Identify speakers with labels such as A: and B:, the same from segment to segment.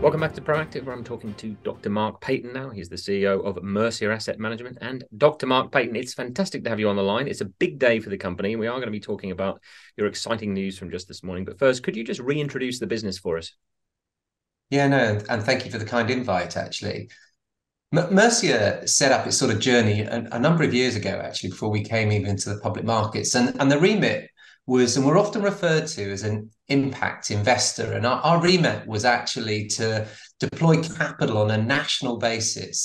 A: Welcome back to Proactive, where I'm talking to Dr. Mark Payton now. He's the CEO of Mercia Asset Management. And Dr. Mark Payton, it's fantastic to have you on the line. It's a big day for the company, and we are going to be talking about your exciting news from just this morning. But first, could you just reintroduce the business for us?
B: Yeah, no, and thank you for the kind invite, actually. Mercia set up its sort of journey a, a number of years ago, actually, before we came even into the public markets. And, and the remit was, and we're often referred to as an impact investor. And our, our remit was actually to deploy capital on a national basis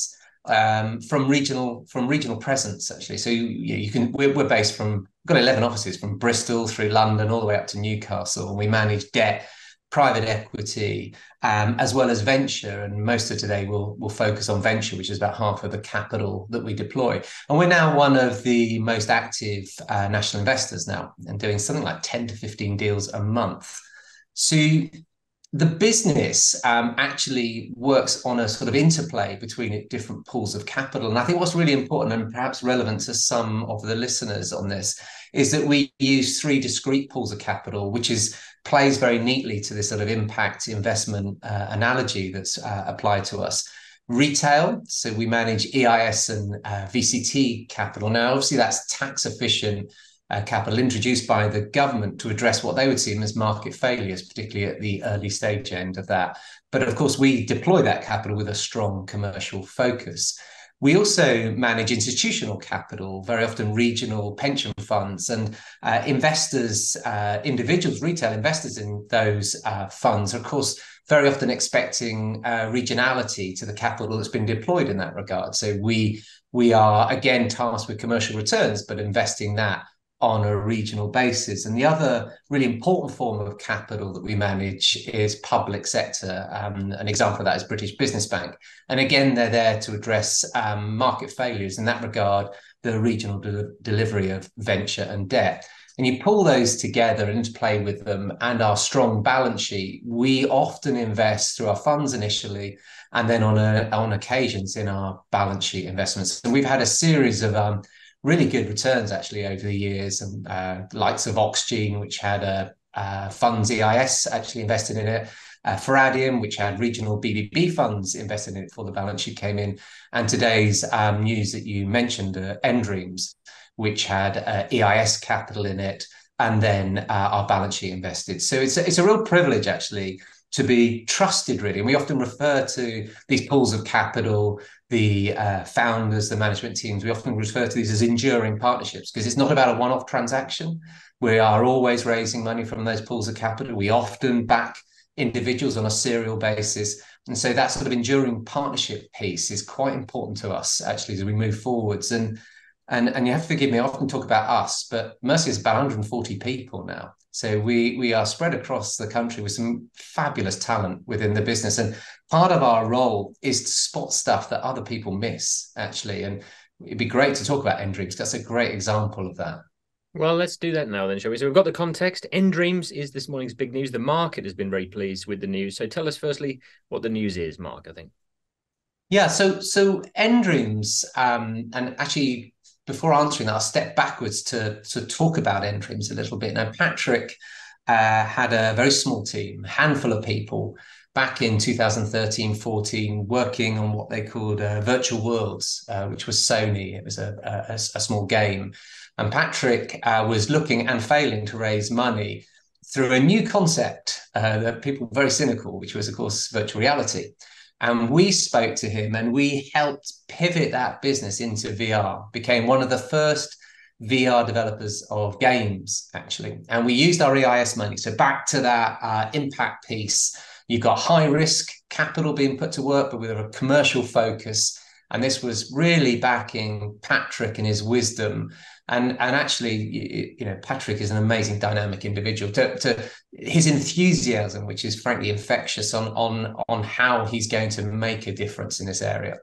B: um, from regional from regional presence actually. So you, you can we're, we're based from got eleven offices from Bristol through London all the way up to Newcastle, and we manage debt private equity, um, as well as venture. And most of today we'll, we'll focus on venture, which is about half of the capital that we deploy. And we're now one of the most active uh, national investors now, and doing something like ten to fifteen deals a month. So the business um, actually works on a sort of interplay between different pools of capital. And I think what's really important and perhaps relevant to some of the listeners on this is that we use three discrete pools of capital, which is plays very neatly to this sort of impact investment uh, analogy that's uh, applied to us. Retail, so we manage EIS and uh, VCT capital. Now, obviously, that's tax efficient uh, capital introduced by the government to address what they would see as market failures, particularly at the early stage end of that. But of course, we deploy that capital with a strong commercial focus. We also manage institutional capital, very often regional pension funds, and uh, investors, uh, individuals, retail investors in those uh, funds are, of course, very often expecting uh, regionality to the capital that's been deployed in that regard. So we we are again tasked with commercial returns, but investing that on a regional basis. And the other really important form of capital that we manage is public sector. Um, an example of that is British Business Bank. And again, they're there to address um, market failures in that regard, the regional de- delivery of venture and debt. And you pull those together and interplay with them and our strong balance sheet, we often invest through our funds initially and then on a, on occasions in our balance sheet investments. And we've had a series of um, really good returns actually over the years, and uh, likes of Oxgene, which had a, a funds EIS actually invested in it. Uh, Faradion, which had regional BBB funds invested in it before the balance sheet came in, and today's um, news that you mentioned, uh, nDreams, which had uh, EIS capital in it, and then uh, our balance sheet invested. So it's a, it's a real privilege actually to be trusted, really. And we often refer to these pools of capital, the uh, founders, the management teams, we often refer to these as enduring partnerships because it's not about a one off transaction. We are always raising money from those pools of capital. We often back individuals on a serial basis. And so that sort of enduring partnership piece is quite important to us actually as we move forwards. And and and you have to forgive me, I often talk about us, but Mercia is about 140 people now. So we we are spread across the country with some fabulous talent within the business, and part of our role is to spot stuff that other people miss actually. And it'd be great to talk about nDreams. That's a great example of that.
A: Well, let's do that now then, shall we? So we've got the context. nDreams is this morning's big news. The market has been very pleased with the news. So tell us firstly what the news is, Mark. I think.
B: Yeah, so so nDreams, um, and actually before answering that, I'll step backwards to, to talk about nDreams a little bit. Now, Patrick uh, had a very small team, handful of people back in 2013 14, working on what they called uh, Virtual Worlds, uh, which was Sony. It was a, a, a small game. And Patrick uh, was looking and failing to raise money through a new concept uh, that people were very cynical, which was, of course, virtual reality. And we spoke to him and we helped pivot that business into VR, became one of the first VR developers of games, actually. And we used our EIS money. So back to that uh, impact piece, you've got high risk capital being put to work, but with a commercial focus. And this was really backing Patrick and his wisdom and and actually you know patrick is an amazing dynamic individual to, to his enthusiasm which is frankly infectious on on on how he's going to make a difference in this area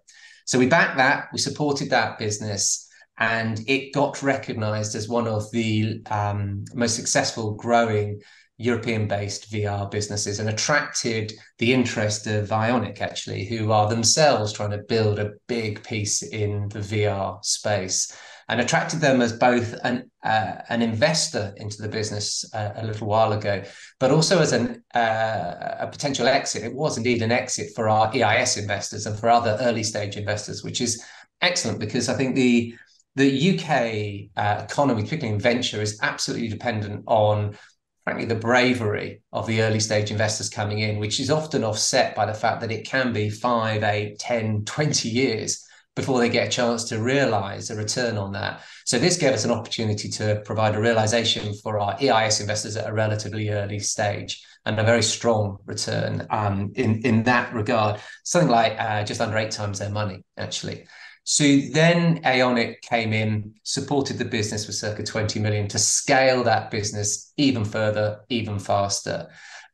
B: so we backed that we supported that business and it got recognized as one of the um, most successful growing European based VR businesses and attracted the interest of Aonic, actually, who are themselves trying to build a big piece in the VR space. And attracted them as both an uh, an investor into the business uh, a little while ago, but also as an uh, a potential exit. It was indeed an exit for our EIS investors and for other early stage investors, which is excellent because I think the the UK uh, economy, particularly in venture, is absolutely dependent on frankly, the bravery of the early stage investors coming in, which is often offset by the fact that it can be five, eight, 10, 20 years before they get a chance to realize a return on that. So this gave us an opportunity to provide a realization for our EIS investors at a relatively early stage and a very strong return um, in, in that regard, something like uh, just under eight times their money, actually. So then Aonic came in, supported the business with circa 20 million to scale that business even further, even faster.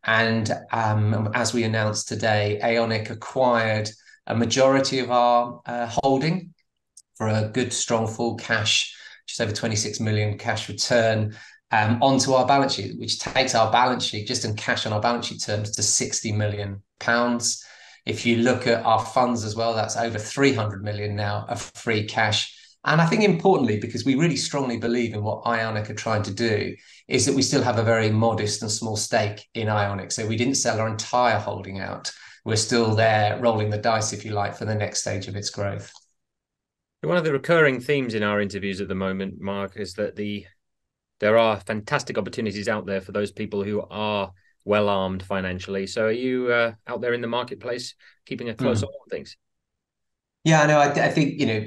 B: And um, as we announced today, Aonic acquired a majority of our uh, holding for a good, strong, full cash, just over 26 million cash return um, onto our balance sheet, which takes our balance sheet just in cash on our balance sheet terms to 60 million pounds. If you look at our funds as well, that's over 300 million now of free cash. And I think importantly, because we really strongly believe in what Aonic are trying to do, is that we still have a very modest and small stake in Aonic. So we didn't sell our entire holding out. We're still there rolling the dice, if you like, for the next stage of its growth.
A: One of the recurring themes in our interviews at the moment, Mark, is that the there are fantastic opportunities out there for those people who are well armed financially. So are you uh, out there in the marketplace keeping a close mm. eye on things?
B: Yeah, I know. I, I think you know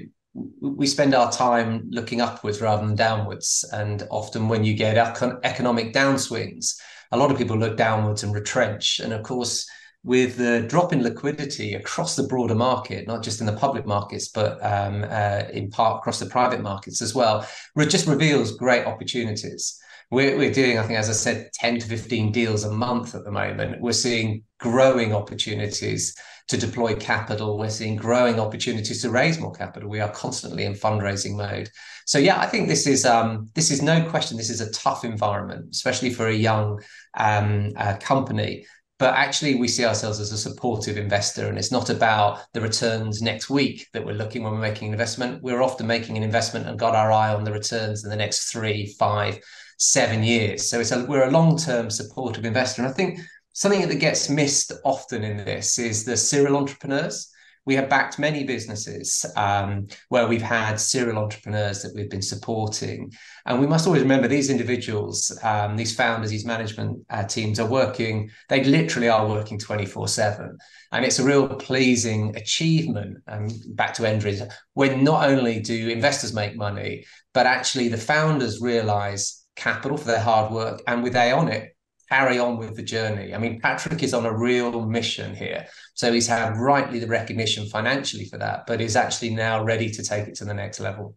B: we spend our time looking upwards rather than downwards, and often when you get economic downswings, a lot of people look downwards and retrench. And of course, with the drop in liquidity across the broader market, not just in the public markets, but um, uh, in part across the private markets as well, just reveals great opportunities. We're, we're doing, I think, as I said, 10 to 15 deals a month at the moment. We're seeing growing opportunities to deploy capital. We're seeing growing opportunities to raise more capital. We are constantly in fundraising mode. So yeah, I think this is um, this is no question. This is a tough environment, especially for a young um, uh, company. But actually, we see ourselves as a supportive investor, and it's not about the returns next week that we're looking when we're making an investment. We're often making an investment and got our eye on the returns in the next three, five, seven years. So it's a, we're a long-term supportive investor. And I think something that gets missed often in this is the serial entrepreneurs. We have backed many businesses um, where we've had serial entrepreneurs that we've been supporting. And we must always remember these individuals, um, these founders, these management uh, teams are working, they literally are working 24 7. And it's a real pleasing achievement. Um, back to nDreams, when not only do investors make money, but actually the founders realize capital for their hard work and with Aonic carry on with the journey. I mean, Patrick is on a real mission here. So he's had rightly the recognition financially for that, but is actually now ready to take it to the next level.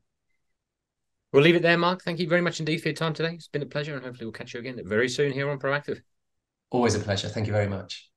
A: We'll leave it there, Mark. Thank you very much indeed for your time today. It's been a pleasure, and hopefully we'll catch you again very soon here on Proactive.
B: Always a pleasure. Thank you very much.